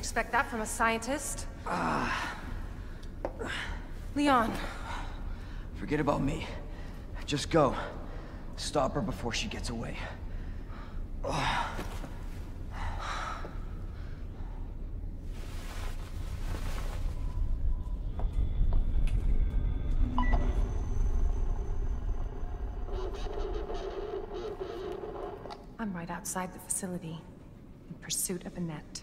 expect that from a scientist. Ah. Leon, Forget about me. Just go. Stop her before she gets away. I'm right outside the facility, in pursuit of Annette.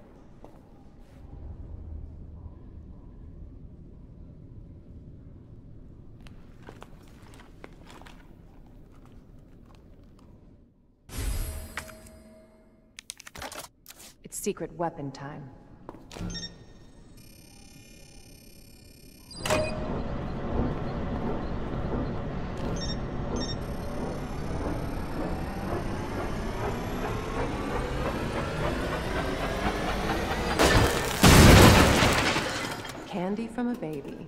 Secret weapon time. Candy from a baby.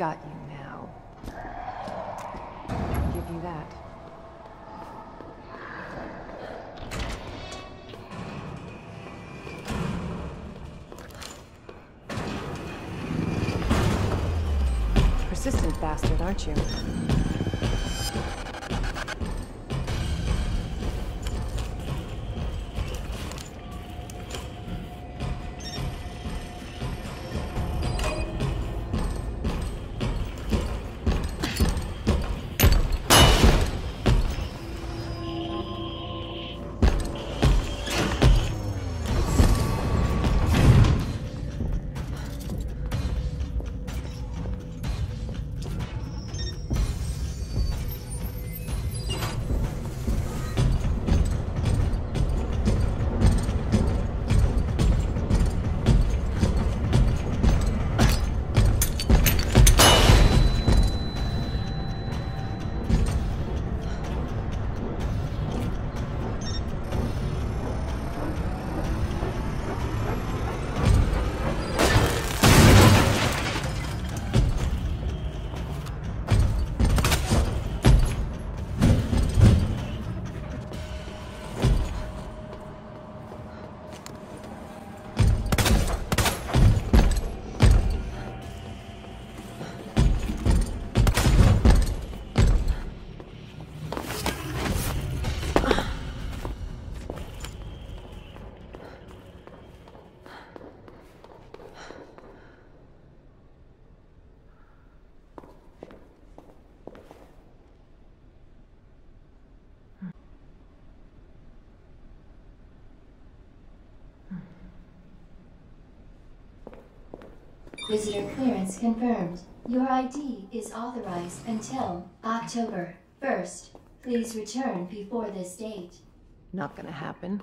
Got you now. Give you that. Persistent bastard, aren't you? Visitor clearance confirmed. Your ID is authorized until October 1st. Please return before this date. Not gonna happen.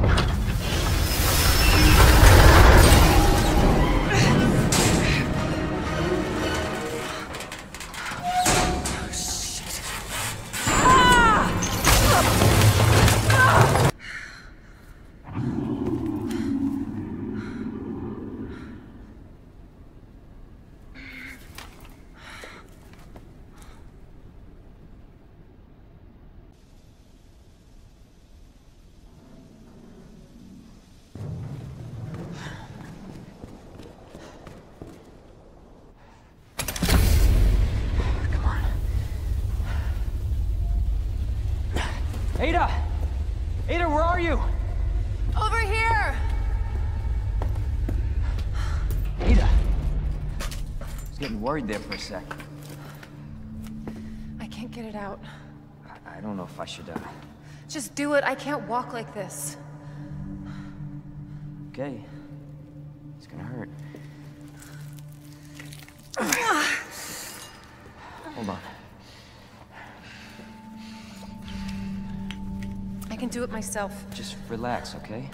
Come on. Ada! Ada, where are you? Over here! Ada! I was getting worried there for a sec. I can't get it out. I, I don't know if I should, uh... Just do it. I can't walk like this. Okay. It's gonna hurt. Do it myself. Just relax, okay?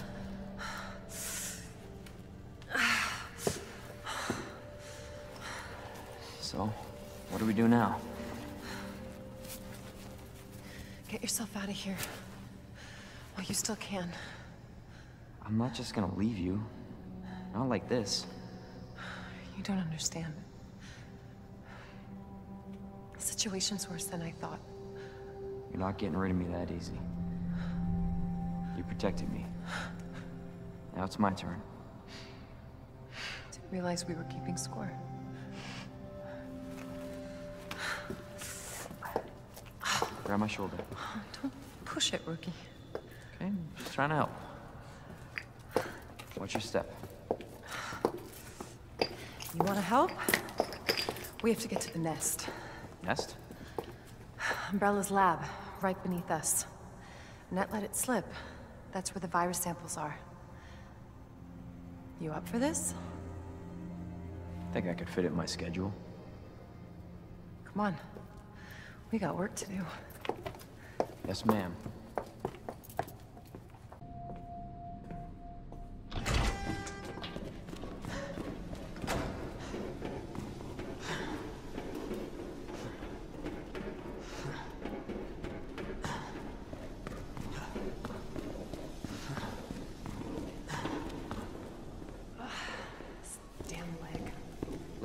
So, what do we do now? Get yourself out of here. While you still can. I'm not just gonna leave you. Not like this. You don't understand. The situation's worse than I thought. You're not getting rid of me that easy. Protected me. Now it's my turn. Didn't realize we were keeping score. Grab my shoulder. Don't push it, rookie. Okay, just trying to help. Watch your step. You want to help? We have to get to the nest. Nest? Umbrella's lab, right beneath us. Net let it slip. That's where the virus samples are. You up for this? Think I could fit it in my schedule. Come on. We got work to do. Yes, ma'am.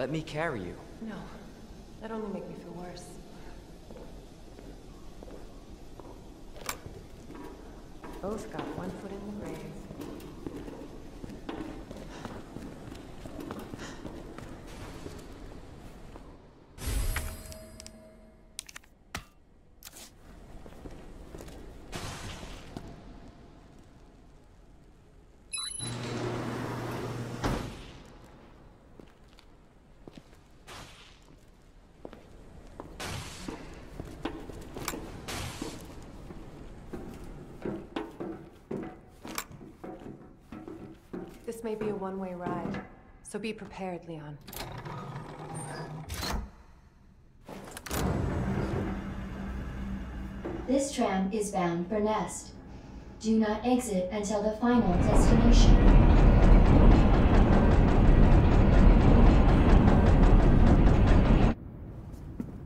Let me carry you. No. That only make me feel worse. Both got one foot in the grave. This may be a one-way ride, so be prepared, Leon. This tram is bound for Nest. Do not exit until the final destination.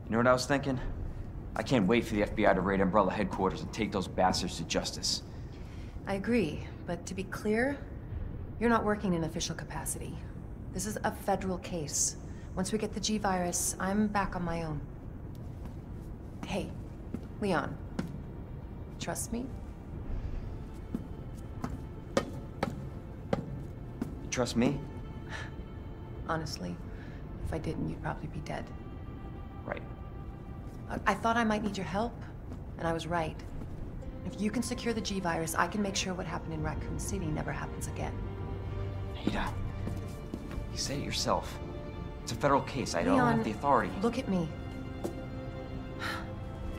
You know what I was thinking? I can't wait for the FBI to raid Umbrella headquarters and take those bastards to justice. I agree, but to be clear, you're not working in official capacity. This is a federal case. Once we get the G-Virus, I'm back on my own. Hey, Leon. Trust me? You trust me? Honestly, if I didn't, you'd probably be dead. Right. I, I thought I might need your help, and I was right. If you can secure the G-Virus, I can make sure what happened in Raccoon City never happens again. Ada, you said it yourself. It's a federal case. I don't have the authority. Look at me.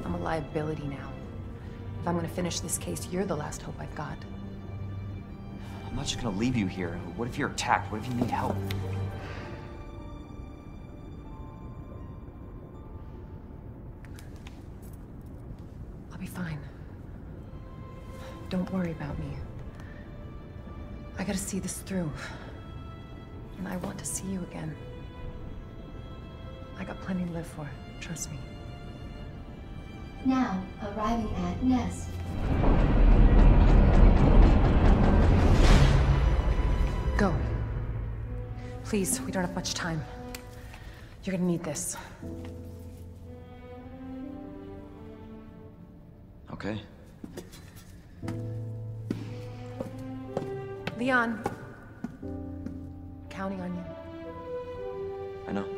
I'm a liability now. If I'm gonna finish this case, you're the last hope I've got. I'm not just gonna leave you here. What if you're attacked? What if you need help? I'll be fine. Don't worry about me. I gotta see this through. And I want to see you again. I got plenty to live for, trust me. Now, arriving at Nest. Go. Please, we don't have much time. You're gonna need this. Okay. Leon. Counting on you. I know.